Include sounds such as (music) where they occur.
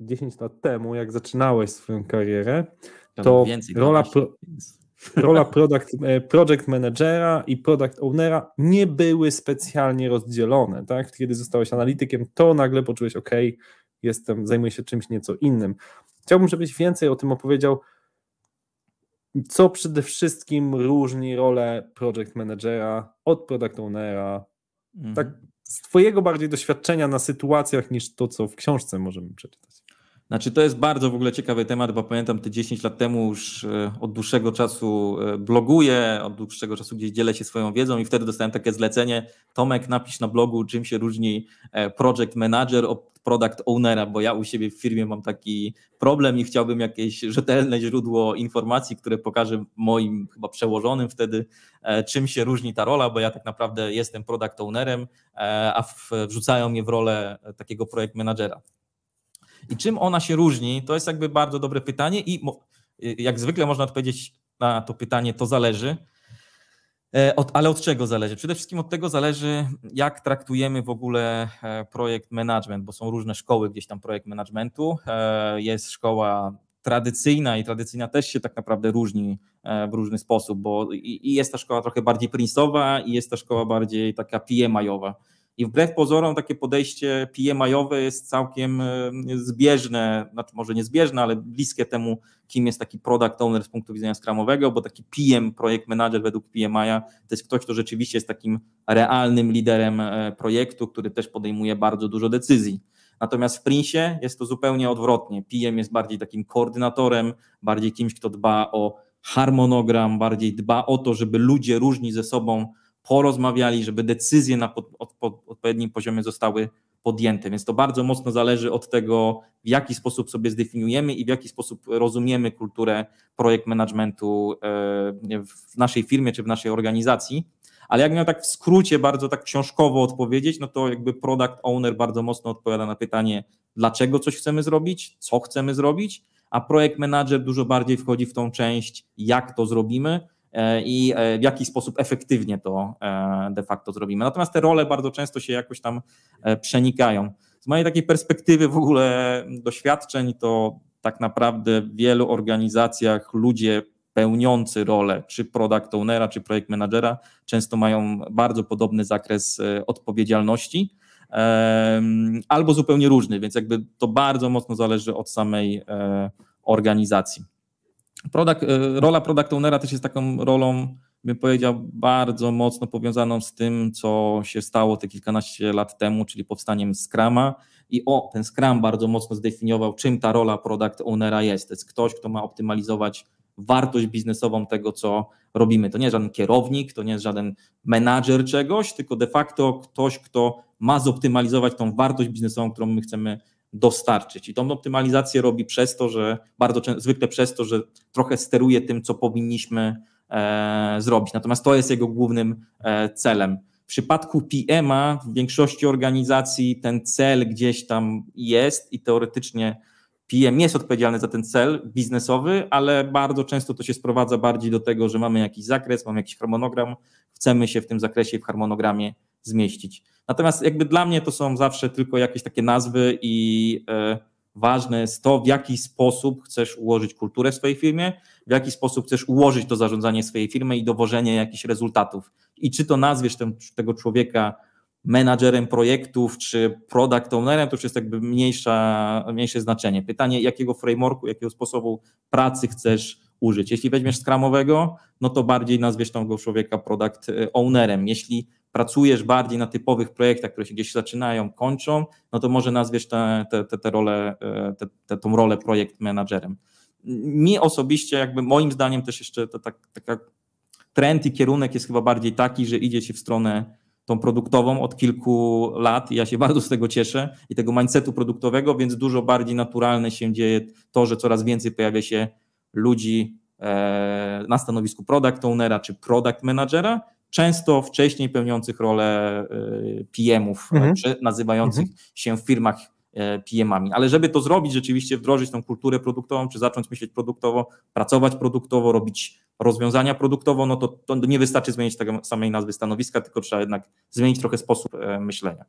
10 lat temu, jak zaczynałeś swoją karierę, to rola, pro, (laughs) rola product, e, project managera i product ownera nie były specjalnie rozdzielone. Tak? Kiedy zostałeś analitykiem, to nagle poczułeś, OK, jestem, zajmuję się czymś nieco innym. Chciałbym, żebyś więcej o tym opowiedział, co przede wszystkim różni rolę project managera od product ownera, mhm. tak z Twojego bardziej doświadczenia na sytuacjach niż to, co w książce możemy przeczytać. Znaczy, to jest bardzo w ogóle ciekawy temat, bo pamiętam te 10 lat temu już e, od dłuższego czasu e, bloguję, od dłuższego czasu gdzieś dzielę się swoją wiedzą i wtedy dostałem takie zlecenie. Tomek, napisz na blogu, czym się różni e, project manager od product ownera, bo ja u siebie w firmie mam taki problem i chciałbym jakieś rzetelne źródło informacji, które pokaże moim chyba przełożonym wtedy, czym się różni ta rola, bo ja tak naprawdę jestem product ownerem, a wrzucają mnie w rolę takiego projekt managera. I czym ona się różni? To jest jakby bardzo dobre pytanie i jak zwykle można odpowiedzieć na to pytanie, to zależy. E, od, ale od czego zależy? Przede wszystkim od tego zależy, jak traktujemy w ogóle e, projekt management, bo są różne szkoły gdzieś tam projekt managementu. E, jest szkoła tradycyjna i tradycyjna też się tak naprawdę różni w różny sposób, bo i jest ta szkoła trochę bardziej prince'owa i jest ta szkoła bardziej taka PMI-owa. I wbrew pozorom takie podejście PMI-owe jest całkiem e, zbieżne, znaczy może nie zbieżne, ale bliskie temu, kim jest taki product owner z punktu widzenia skramowego, bo taki PM, projekt manager według PMI-a, to jest ktoś, kto rzeczywiście jest takim realnym liderem e, projektu, który też podejmuje bardzo dużo decyzji. Natomiast w Prince jest to zupełnie odwrotnie. PM jest bardziej takim koordynatorem, bardziej kimś, kto dba o harmonogram, bardziej dba o to, żeby ludzie różni ze sobą porozmawiali, żeby decyzje na pod, od, pod, odpowiednim poziomie zostały podjęte. Więc to bardzo mocno zależy od tego, w jaki sposób sobie zdefiniujemy i w jaki sposób rozumiemy kulturę projekt managementu e, w naszej firmie czy w naszej organizacji. Ale jak miał tak w skrócie, bardzo tak książkowo odpowiedzieć, no to jakby product owner bardzo mocno odpowiada na pytanie, dlaczego coś chcemy zrobić, co chcemy zrobić, a projekt manager dużo bardziej wchodzi w tą część, jak to zrobimy, i e, w jaki sposób efektywnie to e, de facto zrobimy. Natomiast te role bardzo często się jakoś tam przenikają. Z mojej takiej perspektywy w ogóle doświadczeń, to tak naprawdę w wielu organizacjach ludzie pełniący rolę czy product ownera, czy projekt managera często mają bardzo podobny zakres odpowiedzialności albo zupełnie różny, więc jakby to bardzo mocno zależy od samej organizacji. Product, e, rola product ownera też jest taką rolą, bym powiedział, bardzo mocno powiązaną z tym, co się stało te kilkanaście lat temu, czyli powstaniem Scrama. I o, ten Scrum bardzo mocno zdefiniował, czym ta rola product ownera jest. To jest ktoś, kto ma optymalizować wartość biznesową tego, co robimy. To nie jest żaden kierownik, to nie jest żaden menadżer czegoś, tylko de facto ktoś, kto ma zoptymalizować tą wartość biznesową, którą my chcemy dostarczyć. I tą optymalizację robi przez to, że bardzo zwykle przez to, że trochę steruje tym, co powinniśmy e, zrobić. Natomiast to jest jego głównym e, celem. W przypadku PM-a w większości organizacji ten cel gdzieś tam jest i teoretycznie PM jest odpowiedzialny za ten cel biznesowy, ale bardzo często to się sprowadza bardziej do tego, że mamy jakiś zakres, mamy jakiś harmonogram, chcemy się w tym zakresie w harmonogramie zmieścić. Natomiast jakby dla mnie to są zawsze tylko jakieś takie nazwy i e, ważne jest to, w jaki sposób chcesz ułożyć kulturę w swojej firmie, w jaki sposób chcesz ułożyć to zarządzanie swojej firmy i dowożenie jakichś rezultatów. I czy to nazwiesz ten, tego człowieka menadżerem projektów, czy product ownerem, to już jest jakby mniejsza, mniejsze znaczenie. Pytanie, jakiego frameworku, jakiego sposobu pracy chcesz użyć. Jeśli weźmiesz skramowego, no to bardziej nazwiesz tego człowieka product e, ownerem. Jeśli pracujesz bardziej na typowych projektach, które się gdzieś zaczynają, kończą, no to może nazwiesz tę te, te, te rolę, e, te, te, tą rolę projekt managerem. Mi osobiście, jakby moim zdaniem też jeszcze to tak, taka trend i kierunek jest chyba bardziej taki, że idzie się w stronę tą produktową od kilku lat i ja się (laughs) bardzo z tego cieszę i tego mindsetu produktowego, więc dużo bardziej naturalne się dzieje to, że coraz więcej pojawia się ludzi e, na stanowisku product ownera czy product managera, często wcześniej pełniących rolę e, PM-ów, mhm. czy nazywających mhm. się w firmach e, PM-ami. Ale żeby to zrobić, rzeczywiście wdrożyć tą kulturę produktową, czy zacząć myśleć produktowo, pracować produktowo, robić rozwiązania produktowo, no to, to nie wystarczy zmienić tego samej nazwy stanowiska, tylko trzeba jednak zmienić trochę sposób myślenia.